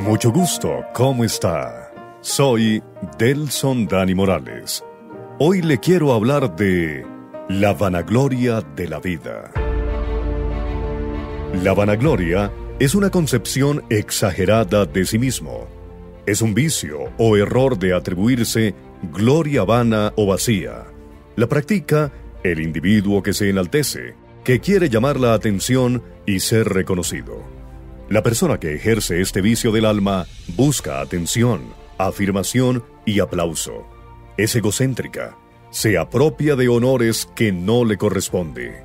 Mucho gusto, ¿cómo está? Soy Delson Dani Morales. Hoy le quiero hablar de la vanagloria de la vida. La vanagloria es una concepción exagerada de sí mismo. Es un vicio o error de atribuirse gloria vana o vacía. La practica el individuo que se enaltece, que quiere llamar la atención y ser reconocido. La persona que ejerce este vicio del alma busca atención, afirmación y aplauso. Es egocéntrica, se apropia de honores que no le corresponde.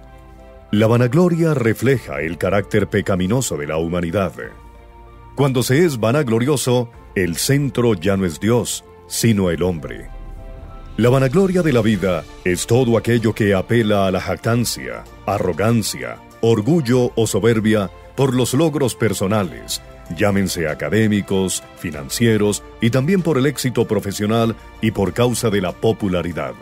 La vanagloria refleja el carácter pecaminoso de la humanidad. Cuando se es vanaglorioso, el centro ya no es Dios, sino el hombre. La vanagloria de la vida es todo aquello que apela a la jactancia, arrogancia, orgullo o soberbia por los logros personales, llámense académicos, financieros y también por el éxito profesional y por causa de la popularidad.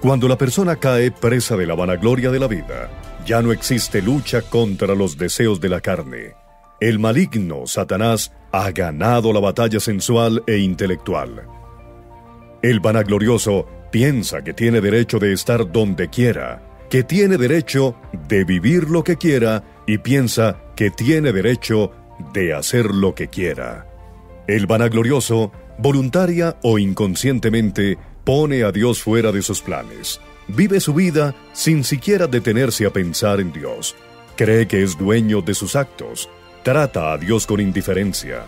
Cuando la persona cae presa de la vanagloria de la vida, ya no existe lucha contra los deseos de la carne. El maligno Satanás ha ganado la batalla sensual e intelectual. El vanaglorioso piensa que tiene derecho de estar donde quiera, que tiene derecho de vivir lo que quiera y piensa que tiene derecho de hacer lo que quiera. El vanaglorioso, voluntaria o inconscientemente, pone a Dios fuera de sus planes. Vive su vida sin siquiera detenerse a pensar en Dios. Cree que es dueño de sus actos. Trata a Dios con indiferencia.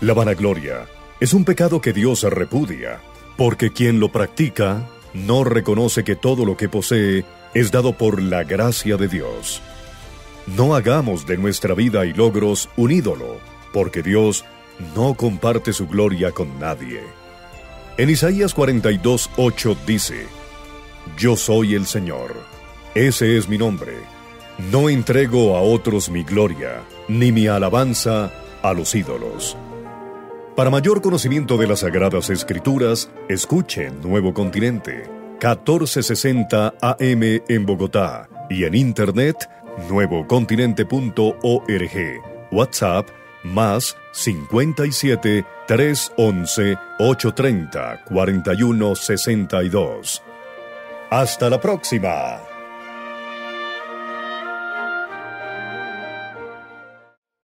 La vanagloria es un pecado que Dios repudia, porque quien lo practica no reconoce que todo lo que posee es dado por la gracia de Dios. No hagamos de nuestra vida y logros un ídolo, porque Dios no comparte su gloria con nadie. En Isaías 42, 8 dice, Yo soy el Señor, ese es mi nombre. No entrego a otros mi gloria, ni mi alabanza a los ídolos. Para mayor conocimiento de las Sagradas Escrituras, escuche Nuevo Continente, 1460 AM en Bogotá y en Internet nuevocontinente.org. WhatsApp más 57 311 830 4162. Hasta la próxima.